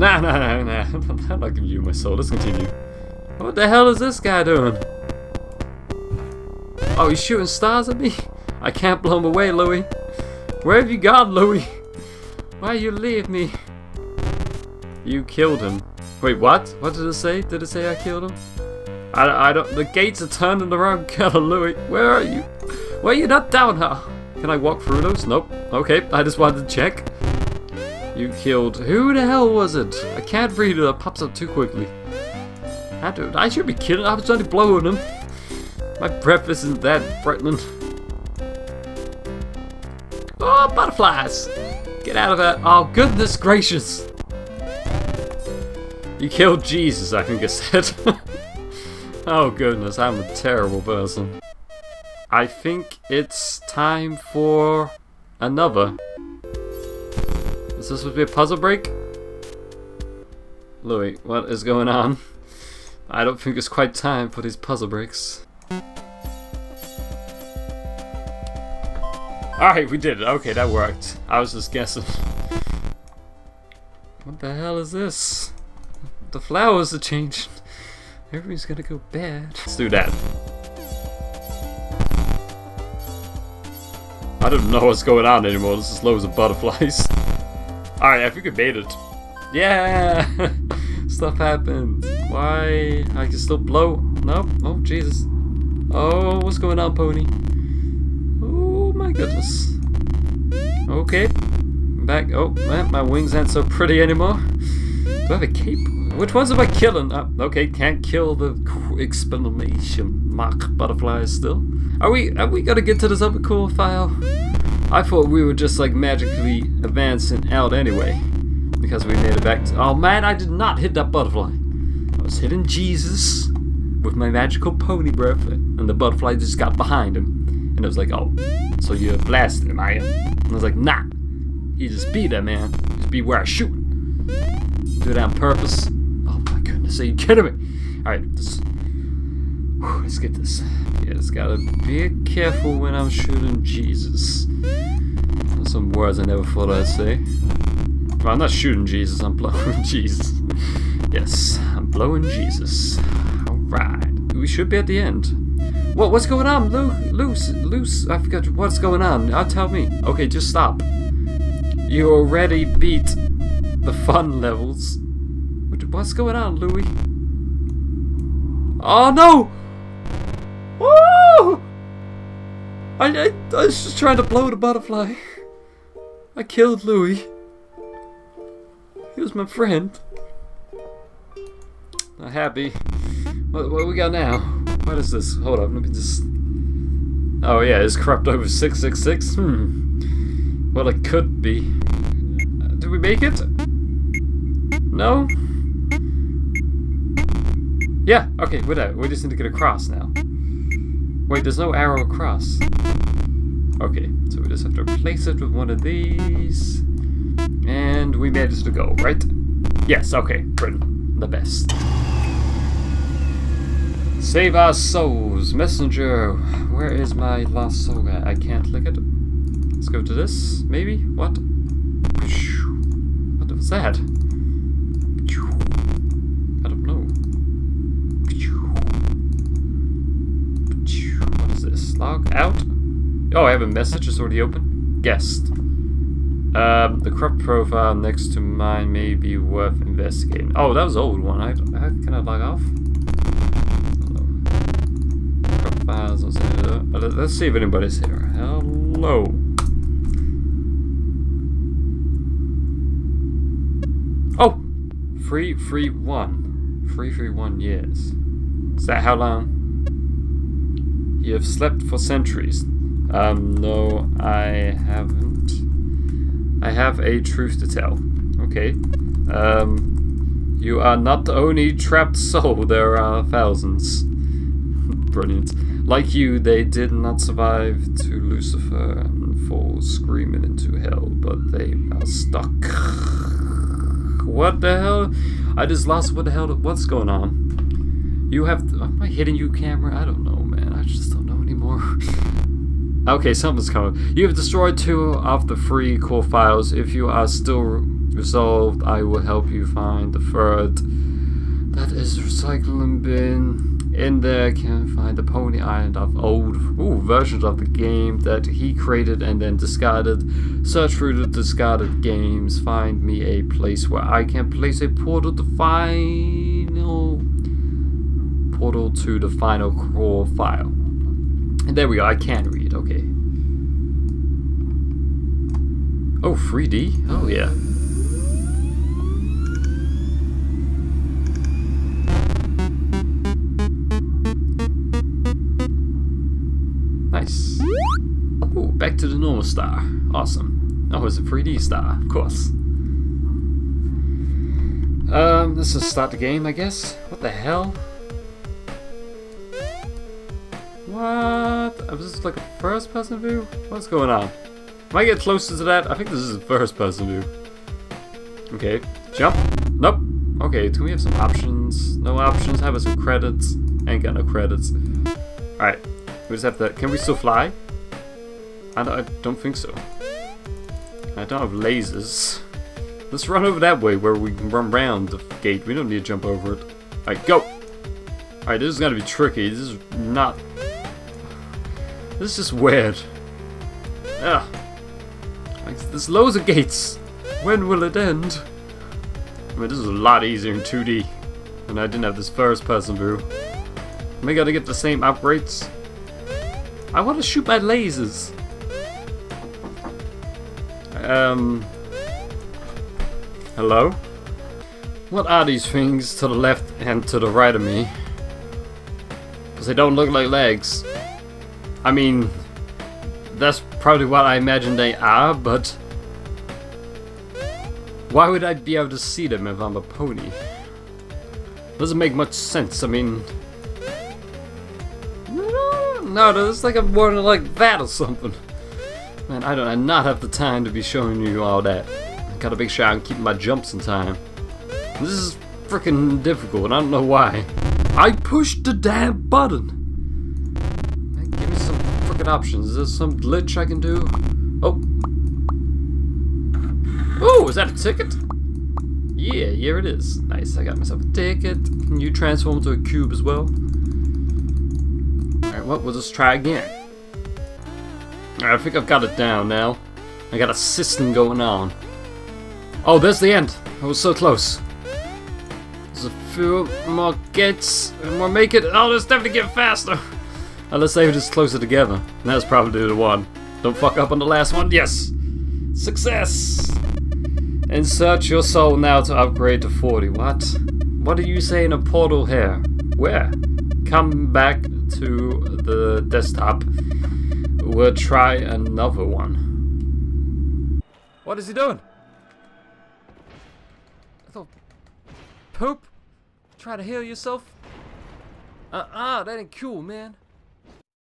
Nah, nah, nah, nah. I'm not giving you my soul. Let's continue. What the hell is this guy doing? Oh, he's shooting stars at me? I can't blow him away, Louis. Where have you gone, Louis? Why you leave me? You killed him. Wait, what? What did it say? Did it say I killed him? I, I don't. The gates are turning the wrong color, Louis. Where are you? Why are you not down here? Can I walk through those? Nope. Okay, I just wanted to check. You killed. Who the hell was it? I can't read it. It pops up too quickly. I, do, I should be kidding. I was only blowing him. My breath isn't that threatening. Oh, butterflies! Get out of there. Oh, goodness gracious. You killed Jesus, I think I said. oh, goodness. I'm a terrible person. I think it's time for another. Is this supposed to be a puzzle break? Louis, what is going on? I don't think it's quite time for these puzzle breaks. Alright, we did it. Okay, that worked. I was just guessing. What the hell is this? The flowers are changing. Everything's gonna go bad. Let's do that. I don't know what's going on anymore. This is loads of butterflies. Alright, I think we made it. Yeah! Stuff happened. Why? I can still blow. Nope. Oh, Jesus. Oh, what's going on, Pony? Oh, my goodness. Okay. Back. Oh, man, my wings aren't so pretty anymore. Do I have a cape? Which ones am I killing? Uh, okay, can't kill the exclamation mark butterflies still. Are we, are we gonna get to this other cool file? I thought we were just like magically advancing out anyway. Because we made it back to- Oh man, I did not hit that butterfly. I was hitting Jesus with my magical pony breath and the butterfly just got behind him. And it was like, oh, so you're blasting him, are you? And I was like, nah. You just be there, man. Just be where I shoot. Do it on purpose. Oh my goodness, are you kidding me? Alright, let's get this. Yeah, just gotta be careful when I'm shooting Jesus. Some words I never thought I'd say. Well, I'm not shooting Jesus, I'm blowing Jesus. yes, I'm blowing Jesus. Alright, we should be at the end. What, what's going on? Lu loose, loose, I forgot what's going on. Now tell me. Okay, just stop. You already beat the fun levels. What's going on, Louis? Oh no! I, I, I was just trying to blow the butterfly. I killed Louis. He was my friend. Not happy. What, what do we got now? What is this? Hold up, let me just... Oh yeah, it's corrupt over 666? Hmm. Well, it could be. Uh, did we make it? No? Yeah, okay, we're there. We just need to get across now. Wait, there's no arrow across. Okay, so we just have to replace it with one of these. And we managed to go, right? Yes, okay, Britain, the best. Save our souls, messenger. Where is my lost soul guy? I can't at it. Let's go to this, maybe? What? What was that? I don't know. What is this? Log out? Oh, I have a message. It's already open. Guest. Um, the crop profile next to mine may be worth investigating. Oh, that was an old one. I, I can I log off? Hello. Crop files. Uh, let's see if anybody's here. Hello. Oh, free, free one, free, free one years. Is that how long? You have slept for centuries. Um, no, I haven't. I have a truth to tell. Okay. Um, you are not the only trapped soul. There are thousands. Brilliant. Like you, they did not survive to Lucifer and fall screaming into hell, but they are stuck. What the hell? I just lost what the hell, what's going on? You have, am I hitting you camera? I don't know, Okay, something's coming. You have destroyed two of the three core files. If you are still resolved. I will help you find the third. That is recycling bin. In there can find the Pony Island of old ooh, versions of the game that he created and then discarded. Search through the discarded games. Find me a place where I can place a portal to final portal to the final core file. And there we go. I can read. Okay. Oh, 3D? Oh, yeah. Nice. Ooh, back to the normal star. Awesome. Oh, it's a 3D star, of course. Um, let's just start the game, I guess. What the hell? What? Was this like a first person view? What's going on? Am I getting closer to that? I think this is a first person view. Okay, jump. Nope. Okay, do we have some options? No options. About some credits? Ain't got no credits. Alright, we just have to... Can we still fly? I don't, I don't think so. I don't have lasers. Let's run over that way where we can run around the gate. We don't need to jump over it. Alright, go! Alright, this is gonna be tricky. This is not... This is weird. Ugh. Like, there's loads of gates. When will it end? I mean, this is a lot easier in 2D. And I didn't have this first person view. Am I gonna get the same upgrades? I want to shoot my lasers. Um. Hello? What are these things to the left and to the right of me? Because they don't look like legs. I mean, that's probably what I imagine they are, but why would I be able to see them if I'm a pony? Doesn't make much sense. I mean, no, there's like a more like that or something. Man, I don't I not have the time to be showing you all that. I gotta make sure I'm keeping my jumps in time. This is freaking difficult, and I don't know why. I pushed the damn button! Man, give me some freaking options. Is there some glitch I can do? Oh. Oh, is that a ticket? Yeah, here it is. Nice, I got myself a ticket. Can you transform to a cube as well? Alright, well, we'll just try again. I think I've got it down now. I got a system going on. Oh, there's the end. I was so close. There's a few more gates, and we'll make it. Oh, let's definitely get faster. Oh, let's say we just closer together. That's probably the one. Don't fuck up on the last one. Yes! Success! Insert your soul now to upgrade to 40. What? What are you saying a portal here? Where? Come back to the desktop. We'll try another one. What is he doing? I thought, poop? Try to heal yourself? Uh-uh, that ain't cool, man.